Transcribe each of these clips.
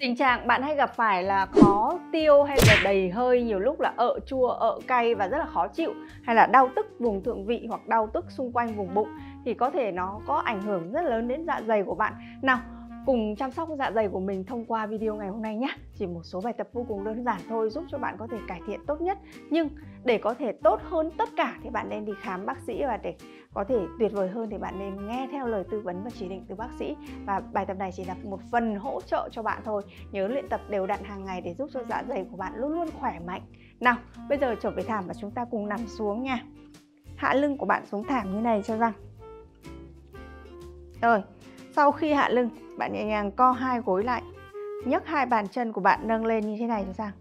Tình trạng bạn hay gặp phải là khó tiêu hay là đầy hơi nhiều lúc là ợ chua, ợ cay và rất là khó chịu hay là đau tức vùng thượng vị hoặc đau tức xung quanh vùng bụng thì có thể nó có ảnh hưởng rất lớn đến dạ dày của bạn. Nào, cùng chăm sóc dạ dày của mình thông qua video ngày hôm nay nhé. Chỉ một số bài tập vô cùng đơn giản thôi giúp cho bạn có thể cải thiện tốt nhất. Nhưng để có thể tốt hơn tất cả thì bạn nên đi khám bác sĩ và để có thể tuyệt vời hơn thì bạn nên nghe theo lời tư vấn và chỉ định từ bác sĩ. Và bài tập này chỉ là một phần hỗ trợ cho bạn thôi. Nhớ luyện tập đều đặn hàng ngày để giúp cho dạ dày của bạn luôn luôn khỏe mạnh. Nào, bây giờ trở về thảm và chúng ta cùng nằm xuống nha. Hạ lưng của bạn xuống thảm như này cho rằng. Rồi, sau khi hạ lưng, bạn nhẹ nhàng co hai gối lại. nhấc hai bàn chân của bạn nâng lên như thế này cho răng.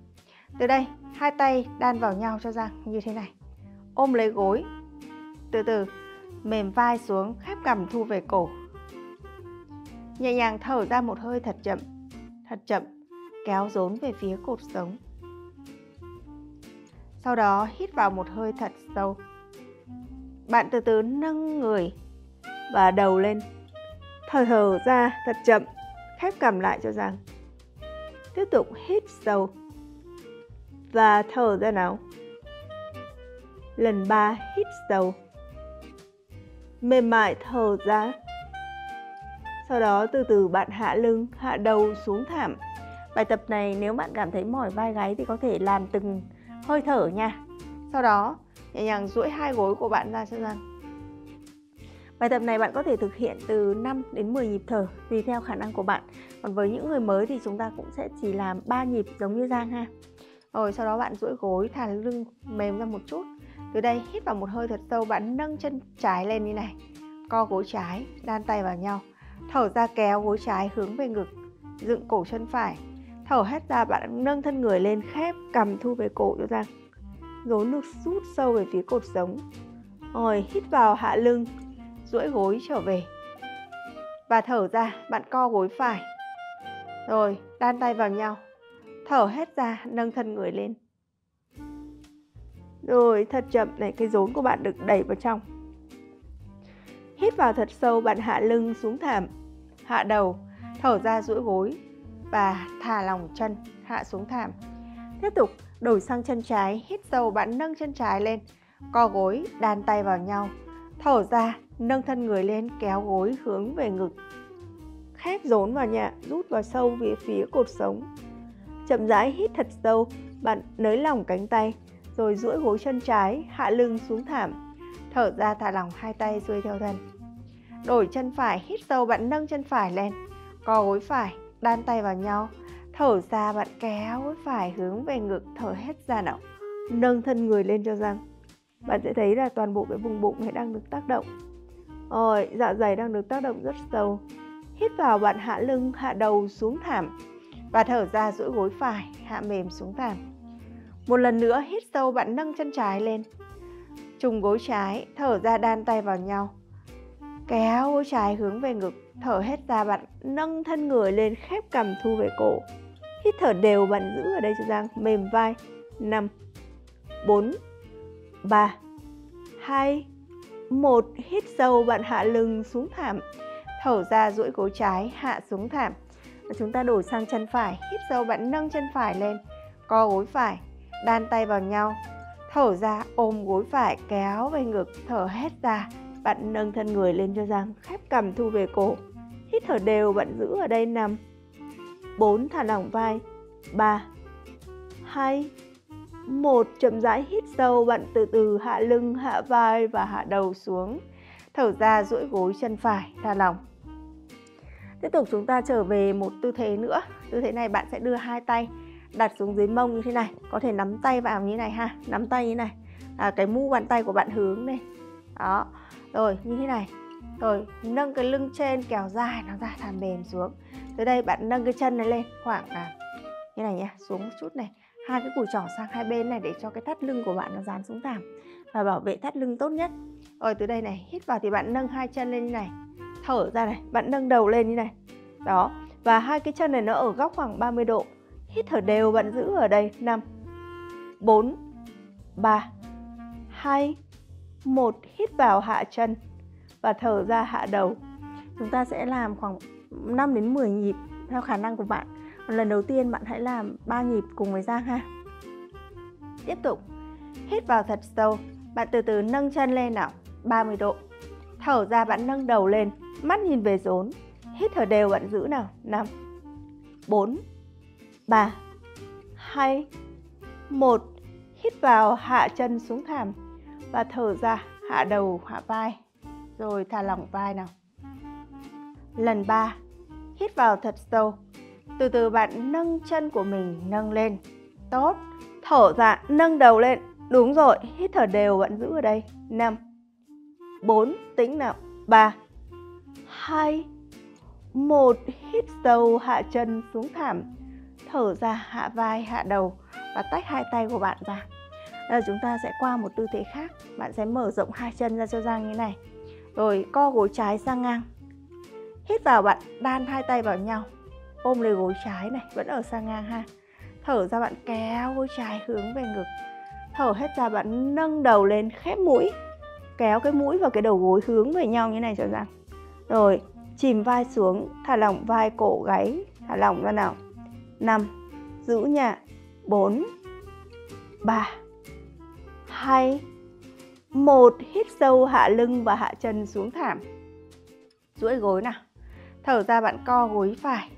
Từ đây, hai tay đan vào nhau cho răng như thế này. Ôm lấy gối. Từ từ, mềm vai xuống, khép cằm thu về cổ. Nhẹ nhàng thở ra một hơi thật chậm, thật chậm, kéo rốn về phía cột sống. Sau đó hít vào một hơi thật sâu. Bạn từ từ nâng người và đầu lên thở hờ ra thật chậm, khép cằm lại cho rằng, tiếp tục hít sâu. Và thở ra nào. Lần ba hít sâu. Mềm mại thở ra. Sau đó từ từ bạn hạ lưng, hạ đầu xuống thảm. Bài tập này nếu bạn cảm thấy mỏi vai gáy thì có thể làm từng hơi thở nha. Sau đó, nhẹ nhàng duỗi hai gối của bạn ra cho rằng Bài tập này bạn có thể thực hiện từ 5 đến 10 nhịp thở tùy theo khả năng của bạn. Còn với những người mới thì chúng ta cũng sẽ chỉ làm 3 nhịp giống như Giang ha. Rồi sau đó bạn duỗi gối thả lưng mềm ra một chút. Từ đây hít vào một hơi thật sâu, bạn nâng chân trái lên như này. Co gối trái, đan tay vào nhau. Thở ra kéo gối trái hướng về ngực, dựng cổ chân phải. Thở hết ra bạn nâng thân người lên khép cầm thu về cổ cho Giang. Rốn được rút sâu về phía cột sống. Rồi hít vào hạ lưng, duỗi gối trở về. Và thở ra, bạn co gối phải. Rồi, đan tay vào nhau. Thở hết ra, nâng thân người lên. Rồi, thật chậm này, cái rốn của bạn được đẩy vào trong. Hít vào thật sâu, bạn hạ lưng xuống thảm. Hạ đầu, thở ra duỗi gối. Và thả lỏng chân, hạ xuống thảm. Tiếp tục, đổi sang chân trái. Hít sâu, bạn nâng chân trái lên. Co gối, đan tay vào nhau. Thở ra nâng thân người lên, kéo gối hướng về ngực. Khép rốn vào nhẹ rút vào sâu về phía cột sống. Chậm rãi hít thật sâu, bạn nới lỏng cánh tay, rồi duỗi gối chân trái, hạ lưng xuống thảm. Thở ra thả lỏng hai tay xuôi theo thân. Đổi chân phải, hít sâu, bạn nâng chân phải lên. Co gối phải, đan tay vào nhau. Thở ra, bạn kéo gối phải hướng về ngực, thở hết ra nào. Nâng thân người lên cho răng. Bạn sẽ thấy là toàn bộ cái vùng bụng này đang được tác động. Ôi, dạ dày đang được tác động rất sâu. Hít vào bạn hạ lưng, hạ đầu xuống thảm và thở ra duỗi gối phải, hạ mềm xuống thảm. Một lần nữa hít sâu bạn nâng chân trái lên. Trùng gối trái, thở ra đan tay vào nhau. Kéo gối trái hướng về ngực, thở hết ra bạn nâng thân người lên khép cằm thu về cổ. Hít thở đều bạn giữ ở đây cho Giang mềm vai. 5 4 3 2 một, hít sâu bạn hạ lưng xuống thảm. Thở ra duỗi gối trái, hạ xuống thảm. Và chúng ta đổi sang chân phải, hít sâu bạn nâng chân phải lên, co gối phải, đan tay vào nhau. Thở ra, ôm gối phải, kéo về ngực, thở hết ra, bạn nâng thân người lên cho răng khép cằm thu về cổ. Hít thở đều, bạn giữ ở đây nằm. 4 thả lỏng vai. 3 2 một chậm rãi hít sâu bạn từ từ hạ lưng hạ vai và hạ đầu xuống. Thở ra duỗi gối chân phải ra lòng tiếp tục chúng ta trở về một tư thế nữa. Tư thế này bạn sẽ đưa hai tay đặt xuống dưới mông như thế này. Có thể nắm tay vào như này ha. Nắm tay như này. À, cái mu bàn tay của bạn hướng này đó. Rồi như thế này. Rồi nâng cái lưng trên kéo dài nó ra thả mềm xuống. Tới đây bạn nâng cái chân này lên khoảng là như này nhé xuống một chút này hai cái cùi trỏ sang hai bên này để cho cái thắt lưng của bạn nó dán xuống thảm và bảo vệ thắt lưng tốt nhất. Rồi từ đây này, hít vào thì bạn nâng hai chân lên như này. Thở ra này, bạn nâng đầu lên như này. Đó, và hai cái chân này nó ở góc khoảng 30 độ. Hít thở đều, bạn giữ ở đây. 5 4 3 2 1 hít vào hạ chân và thở ra hạ đầu. Chúng ta sẽ làm khoảng 5 đến 10 nhịp theo khả năng của bạn lần đầu tiên bạn hãy làm 3 nhịp cùng với Giang ha. Tiếp tục. Hít vào thật sâu. Bạn từ từ nâng chân lên nào. 30 độ. Thở ra bạn nâng đầu lên. Mắt nhìn về rốn. Hít thở đều bạn giữ nào. 5 4 3 2 1 hít vào, hạ chân xuống thảm và thở ra, hạ đầu, hạ vai. Rồi thả lỏng vai nào. Lần 3 hít vào thật sâu từ từ bạn nâng chân của mình nâng lên. Tốt. Thở ra, nâng đầu lên. Đúng rồi, hít thở đều bạn giữ ở đây. 5 4 tính nào 3 2 1 hít sâu, hạ chân xuống thảm. Thở ra, hạ vai, hạ đầu và tách hai tay của bạn ra. Bây giờ chúng ta sẽ qua một tư thế khác. Bạn sẽ mở rộng hai chân ra cho Giang như này. Rồi co gối trái sang ngang. Hít vào bạn, đan hai tay vào nhau ôm lấy gối trái này, vẫn ở sang ngang ha. Thở ra bạn kéo gối trái hướng về ngực. Thở hết ra bạn nâng đầu lên khép mũi. Kéo cái mũi và cái đầu gối hướng về nhau như này cho rằng. rồi, chìm vai xuống, thả lỏng vai cổ gáy, thả lỏng ra nào. 5 giữ nhẹ. 4 3 2 1 hít sâu hạ lưng và hạ chân xuống thảm. Duỗi gối nào. Thở ra bạn co gối phải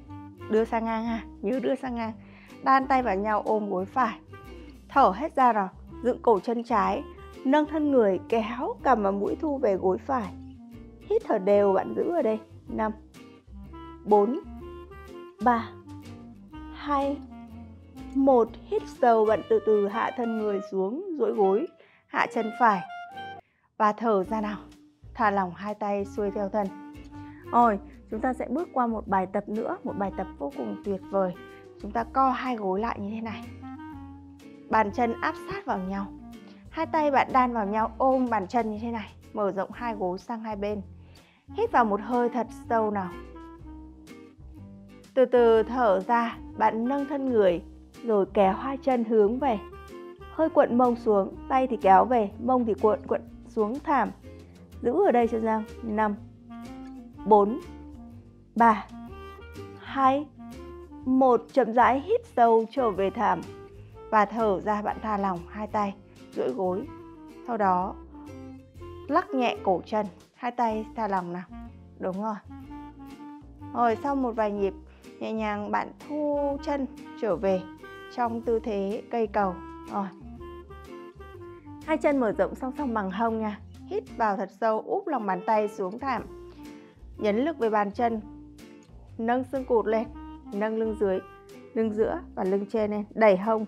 đưa sang ngang ha nhớ đưa sang ngang. Đan tay vào nhau ôm gối phải. Thở hết ra rồi, dựng cổ chân trái, nâng thân người, kéo cầm vào mũi thu về gối phải. Hít thở đều bạn giữ ở đây. 5 4 3 2 1 hít sâu bạn từ từ hạ thân người xuống duỗi gối, hạ chân phải. Và thở ra nào. Thả lỏng hai tay xuôi theo thân rồi chúng ta sẽ bước qua một bài tập nữa, một bài tập vô cùng tuyệt vời. Chúng ta co hai gối lại như thế này. Bàn chân áp sát vào nhau. Hai tay bạn đan vào nhau ôm bàn chân như thế này, mở rộng hai gối sang hai bên. Hít vào một hơi thật sâu nào. Từ từ thở ra, bạn nâng thân người, rồi kéo hai chân hướng về. Hơi cuộn mông xuống, tay thì kéo về, mông thì cuộn cuộn xuống thảm. Giữ ở đây cho Giang. 5 4 3 2 1 chậm rãi hít sâu trở về thảm và thở ra bạn tha lòng, hai tay duỗi gối. Sau đó, lắc nhẹ cổ chân, hai tay tha lòng nào. Đúng rồi. Rồi sau một vài nhịp, nhẹ nhàng bạn thu chân trở về trong tư thế cây cầu. Rồi. Hai chân mở rộng song song bằng hông nha. Hít vào thật sâu, úp lòng bàn tay xuống thảm nhấn lực về bàn chân. Nâng xương cụt lên, nâng lưng dưới, lưng giữa và lưng trên lên. Đẩy hông.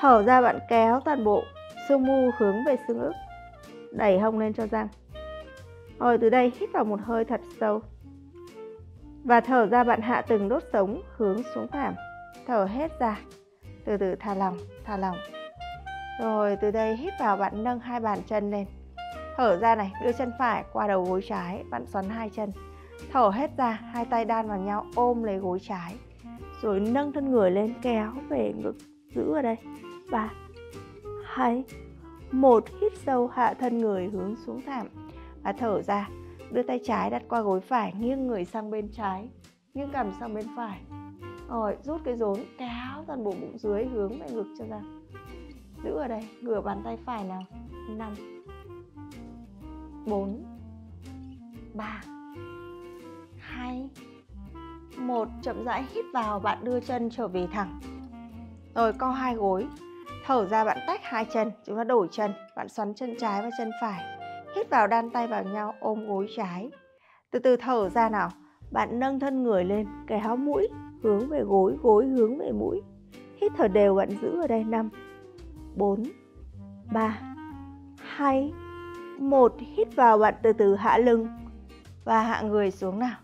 Thở ra bạn kéo toàn bộ xương mu hướng về xương ức. Đẩy hông lên cho răng. Rồi từ đây hít vào một hơi thật sâu. Và thở ra bạn hạ từng đốt sống hướng xuống thảm. Thở hết ra. Từ từ thả lỏng thả lỏng. Rồi từ đây hít vào bạn nâng hai bàn chân lên thở ra này, đưa chân phải qua đầu gối trái bạn xoắn hai chân. Thở hết ra, hai tay đan vào nhau, ôm lấy gối trái. Rồi nâng thân người lên, kéo về ngực, giữ ở đây. Ba hai một hít sâu, hạ thân người hướng xuống thảm. Và thở ra, đưa tay trái đặt qua gối phải, nghiêng người sang bên trái, nghiêng cằm sang bên phải. Rồi, rút cái rốn, kéo toàn bộ bụng dưới hướng về ngực cho ra. Giữ ở đây, ngửa bàn tay phải nào. Năm. 4 3 2 1 chậm rãi hít vào, bạn đưa chân trở về thẳng. Rồi co hai gối, thở ra bạn tách hai chân, chúng ta đổi chân, bạn xoắn chân trái và chân phải. Hít vào đan tay vào nhau, ôm gối trái. Từ từ thở ra nào, bạn nâng thân người lên kéo mũi, hướng về gối gối hướng về mũi. Hít thở đều bạn giữ ở đây 5 4 3 2 1 hít vào bạn từ từ hạ lưng và hạ người xuống nào.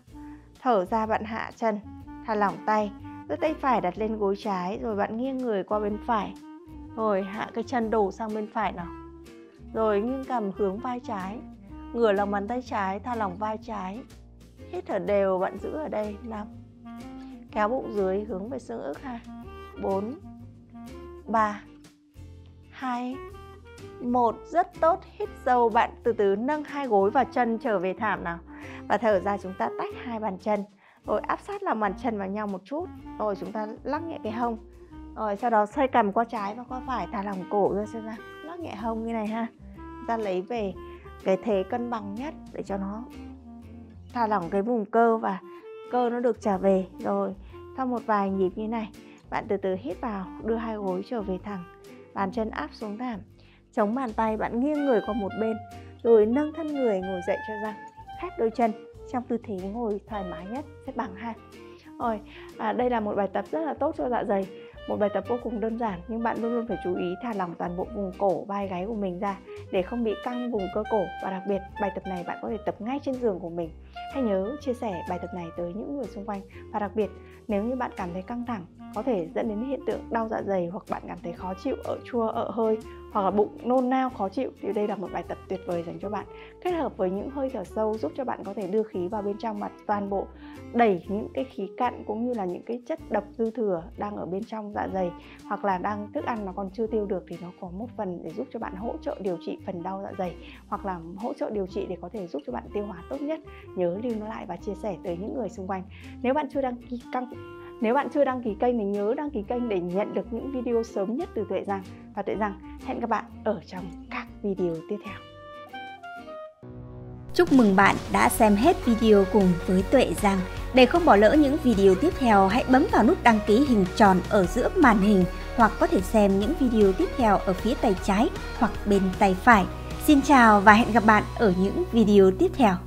Thở ra bạn hạ chân, thả lỏng tay đưa tay phải đặt lên gối trái rồi bạn nghiêng người qua bên phải. Rồi hạ cái chân đổ sang bên phải nào. Rồi nghiêng cằm hướng vai trái, ngửa lòng bàn tay trái thả lỏng vai trái. Hít thở đều, bạn giữ ở đây. 5 kéo bụng dưới, hướng về xương ức ha. 4 3 2 1 rất tốt, hít sâu bạn từ từ nâng hai gối và chân trở về thảm nào. Và thở ra chúng ta tách hai bàn chân. Rồi áp sát lòng bàn chân vào nhau một chút. Rồi chúng ta lắc nhẹ cái hông. Rồi sau đó xoay cầm qua trái và qua phải, thả lỏng cổ ra xem ra lắc nhẹ hông như này ha. Ta lấy về cái thế cân bằng nhất để cho nó thả lỏng cái vùng cơ và cơ nó được trả về. Rồi sau một vài nhịp như này, bạn từ từ hít vào, đưa hai gối trở về thẳng. Bàn chân áp xuống thảm chống bàn tay bạn nghiêng người qua một bên rồi nâng thân người ngồi dậy cho răng khép đôi chân. Trong tư thế ngồi thoải mái nhất xếp bằng ha rồi à, đây là một bài tập rất là tốt cho dạ dày. Một bài tập vô cùng đơn giản nhưng bạn luôn luôn phải chú ý thả lỏng toàn bộ vùng cổ vai gáy của mình ra để không bị căng vùng cơ cổ. Và đặc biệt bài tập này bạn có thể tập ngay trên giường của mình. Hãy nhớ chia sẻ bài tập này tới những người xung quanh. Và đặc biệt nếu như bạn cảm thấy căng thẳng có thể dẫn đến hiện tượng đau dạ dày hoặc bạn cảm thấy khó chịu, ở chua, ở hơi hoặc là bụng nôn nao, khó chịu. Thì đây là một bài tập tuyệt vời dành cho bạn. Kết hợp với những hơi thở sâu giúp cho bạn có thể đưa khí vào bên trong mặt toàn bộ, đẩy những cái khí cặn cũng như là những cái chất độc dư thừa đang ở bên trong dạ dày hoặc là đang thức ăn mà còn chưa tiêu được thì nó có một phần để giúp cho bạn hỗ trợ điều trị phần đau dạ dày hoặc là hỗ trợ điều trị để có thể giúp cho bạn tiêu hóa tốt nhất. Nhớ lưu nó lại và chia sẻ tới những người xung quanh. Nếu bạn chưa đăng ký, căng nếu bạn chưa đăng ký kênh thì nhớ đăng ký kênh để nhận được những video sớm nhất từ Tuệ Giang và Tuệ Giang hẹn các bạn ở trong các video tiếp theo. Chúc mừng bạn đã xem hết video cùng với Tuệ Giang. Để không bỏ lỡ những video tiếp theo, hãy bấm vào nút đăng ký hình tròn ở giữa màn hình hoặc có thể xem những video tiếp theo ở phía tay trái hoặc bên tay phải. Xin chào và hẹn gặp bạn ở những video tiếp theo.